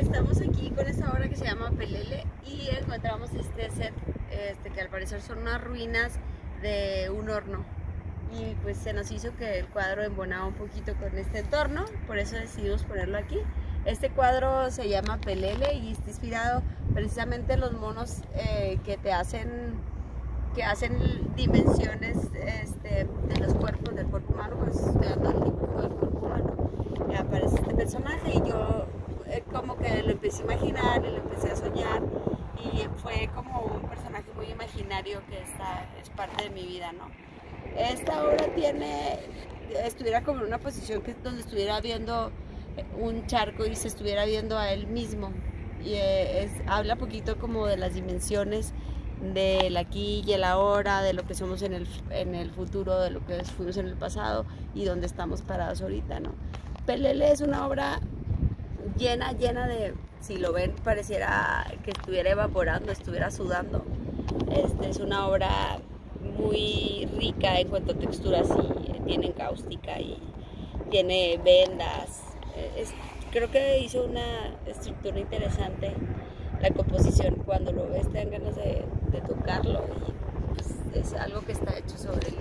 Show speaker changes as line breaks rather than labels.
Estamos aquí con esta obra que se llama Pelele y encontramos este set este, que al parecer son unas ruinas de un horno y pues se nos hizo que el cuadro embonaba un poquito con este entorno, por eso decidimos ponerlo aquí. Este cuadro se llama Pelele y está inspirado precisamente en los monos eh, que te hacen que hacen dimensiones este, de los cuerpos, del cuerpo humano, pues estudiando el dibujo del cuerpo humano. Y aparece este personaje y yo eh, como que lo empecé a imaginar y lo empecé a soñar y fue como un personaje muy imaginario que está, es parte de mi vida, ¿no? Esta obra tiene, estuviera como en una posición que, donde estuviera viendo un charco y se estuviera viendo a él mismo. Y eh, es, habla poquito como de las dimensiones del aquí y el ahora, de lo que somos en el, en el futuro, de lo que fuimos en el pasado y dónde estamos parados ahorita, ¿no? Pelele es una obra llena, llena de, si lo ven, pareciera que estuviera evaporando, estuviera sudando. Este, es una obra muy rica en cuanto a texturas y tiene cáustica y tiene vendas. creo que hizo una estructura interesante. La composición, cuando lo ves, te dan ganas de, tocarlo y pues, es algo que está hecho sobre el